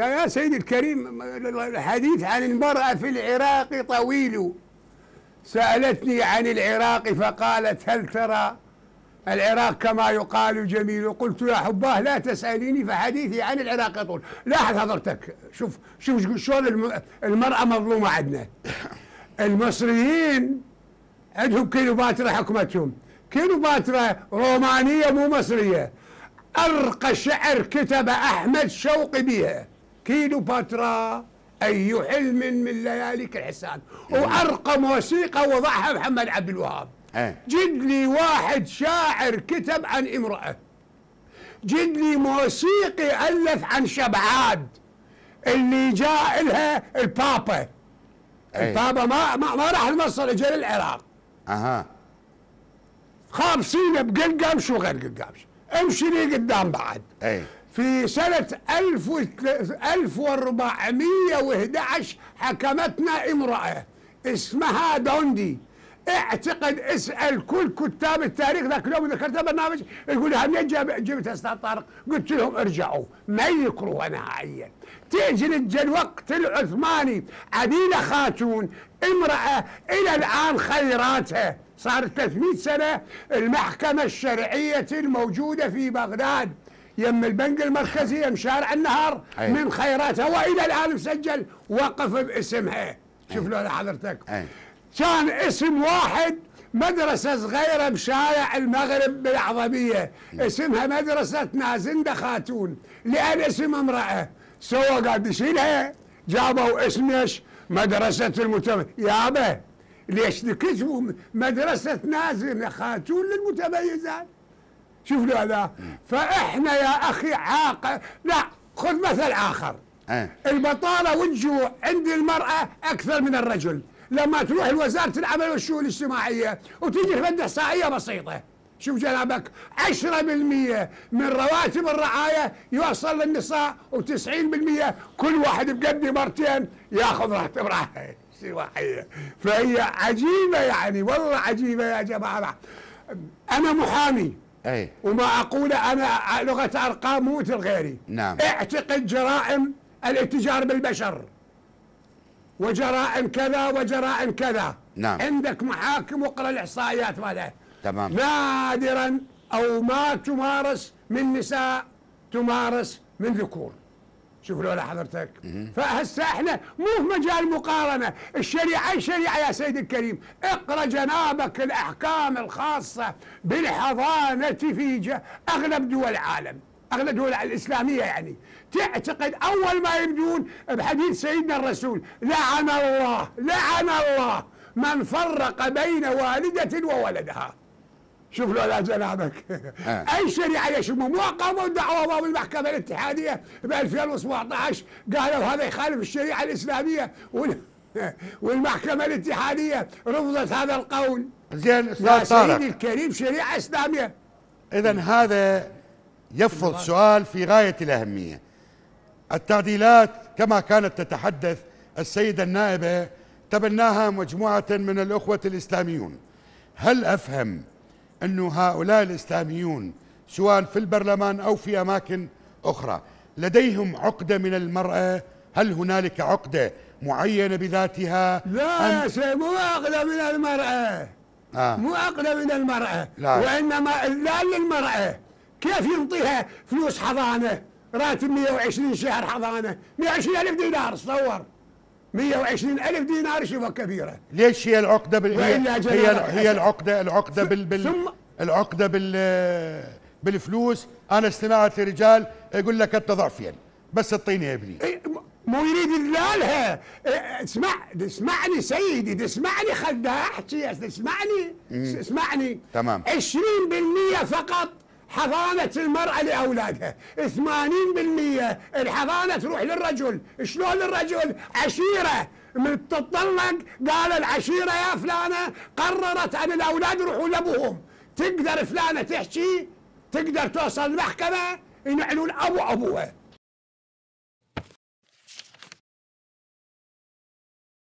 يا سيدي الكريم الحديث عن المرأة في العراق طويل. سألتني عن العراق فقالت هل ترى العراق كما يقال جميل؟ قلت يا حباه لا تسأليني فحديثي عن العراق يطول. لاحظ حضرتك. شوف شوف شلون المرأة مظلومة عندنا. المصريين عندهم كيلوباترا حكمتهم. كيلوباترا رومانية مو مصرية. أرقى شعر كتب أحمد شوقي بها كيلوباترا أي حلم من لياليك الحسان وأرقى موسيقى وضعها محمد عبد الوهاب. إيه. جد لي واحد شاعر كتب عن امرأة. جد لي موسيقي ألف عن شبعاد. اللي جاء لها البابا. إيه. البابا ما ما, ما راح لمصر اجى للعراق. أها. خابصين بقلقامش وغير قلقامش امشي لي قدام بعد. اي في سنة 1000 1411 حكمتنا امرأة. اسمها دوندي اعتقد اسأل كل كتاب التاريخ. ذاك اليوم ذكرت برنامج يقول لها منين جبت أستاذ طارق؟ قلت لهم ارجعوا ما يذكروها نهائيا تيجي لجا الوقت العثماني. عديلة خاتون. امرأة إلى الآن خيراتها. صار 300 سنة. المحكمة الشرعية الموجودة في بغداد. يم البنك المركزي يم شارع النهر أي. من خيراتها وإلى الآن مسجل وقف باسمها شوف لو حضرتك. أي. كان اسم واحد مدرسة صغيرة بشارع المغرب بالعظمية. اسمها مدرسة نازندة خاتون لأن اسم امرأة سوى قاعد يشيلها جابوا اسم إيش مدرسة المتم. يابا ليش كتبوا مدرسة نازندة خاتون للمتميزات. شوف له هذا. فإحنا يا أخي عاقل لا خذ مثل آخر. إيه البطالة والجوع عند المرأة أكثر من الرجل. لما تروح لوزارة العمل والشؤون الاجتماعية وتجي تفد إحصائية بسيطة. شوف جنابك 10% من رواتب الرعاية يوصل للنساء و90% كل واحد بقد مرتين ياخذ راتب رعاية اجتماعية. فهي عجيبة يعني والله عجيبة يا جماعة. أنا محامي. أي. وما أقول أنا لغة أرقام مو مثل غيري. نعم. اعتقد جرائم الاتجار بالبشر. وجرائم كذا وجرائم كذا. نعم. عندك محاكم واقرا الإحصائيات مالها تمام. نادرا أو ما تمارس من نساء تمارس من ذكور. شوف لولا حضرتك. فهسه إحنا مو في مجال مقارنة. الشريعة الشريعه يا سيدي الكريم؟ اقرأ جنابك الأحكام الخاصة بالحضانة في أغلب دول العالم أغلب الدول الإسلامية يعني. تعتقد أول ما يبدون بحديث سيدنا الرسول لعن الله لعن الله من فرق بين والدة وولدها. شوف له لا جنابك آه. أي شريعة يشموا مو اقاموا دعوه امام المحكمة الاتحادية ب 2017 قالوا هذا يخالف الشريعة الإسلامية وال- والمحكمة الاتحادية. رفضت هذا القول. زين يا أستاذ سيدي طارق. الكريم شريعة إسلامية. اذا هذا يفرض سؤال في غاية الأهمية. التعديلات كما كانت تتحدث السيدة النائبة تبناها مجموعة من الأخوة الإسلاميون. هل أفهم انه هؤلاء الإسلاميون سواء في البرلمان أو في أماكن أخرى لديهم عقدة من المرأة. هل هنالك عقدة معينة بذاتها؟ لا يا سيدي مو اقدم من المرأة. آه. مو اقدم من المرأة. لا. وإنما لا للمرأة. كيف ينطيها فلوس حضانة؟ راتب 120 شهر حضانة. 120 ألف دينار تصور 120 ألف دينار شوفها كبيرة. ليش هي العقدة بال... هي, هي, هي حسن. العقده العقدة بال... بال... ثم- العقدة بال بالفلوس. أنا استمعت لرجال يقول لك أنت ضعفين بس تعطيني يا ابني إيه، مو يريد يدلالها إيه، اسمع اسمعني سيدي اسمعني خل أحكي اسمعني اسمعني. تمام. 20% فقط حضانة المرأة لأولادها. 80% الحضانة تروح للرجل. شلون للرجل؟ عشيرة. من تطلق قال العشيرة يا فلانة قررت أن الأولاد يروحون لأبوهم. تقدر فلانة تحكي؟ تقدر توصل المحكمة؟ ينعنون أبو أبوها.